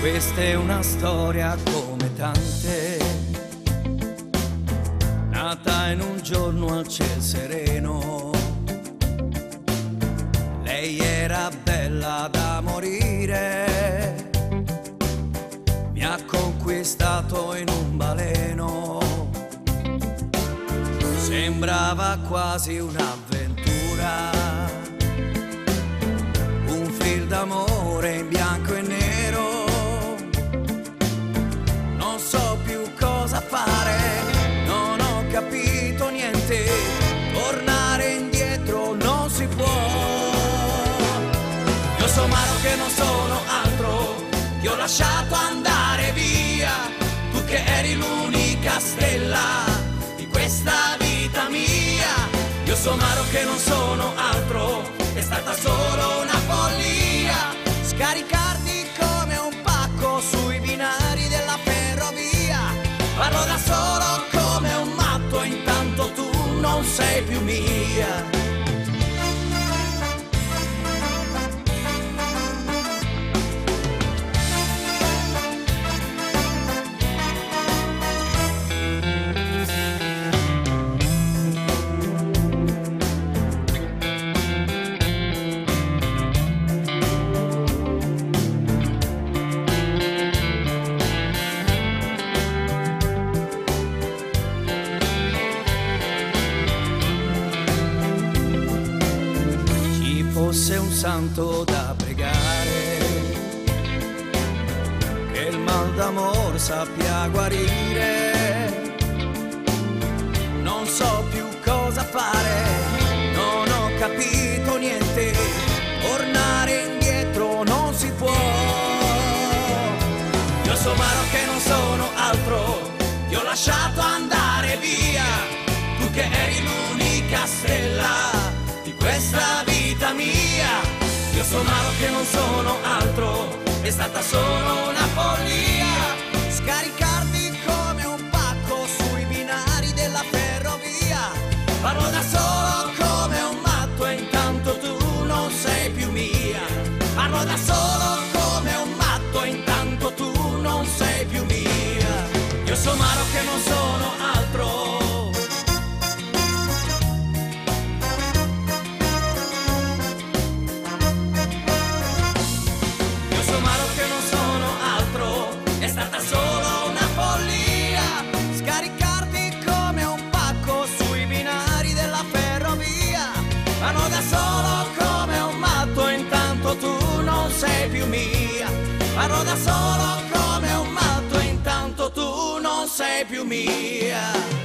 Questa è una storia come tante, nata in un giorno al ciel sereno. Lei era bella da morire, mi ha conquistato in un baleno. Sembrava quasi un'avventura, un fil d'amore lasciato andare via, tu che eri l'unica stella di questa vita mia. Io so mano che non sono altro, è stata solo una follia, scaricarti come un pacco sui binari della ferrovia. Parlo da solo come un matto, intanto tu non sei più mia. Fosse un santo da pregare, che il mal d'amor sappia guarire. Non so più cosa fare, non ho capito niente, tornare indietro non si può. Io so mano che non sono altro, ti ho lasciato andare via, Io so mano che non sono altro, è stata solo una follia. Scaricarti come un pacco sui binari della ferrovia. Parlo da solo come un matto e intanto tu non sei più mia. Parlo da solo come un matto e intanto tu non sei più mia. Io so mano che non sono altro. Più mia. Vanno da solo come un matto, intanto tu non sei più mia.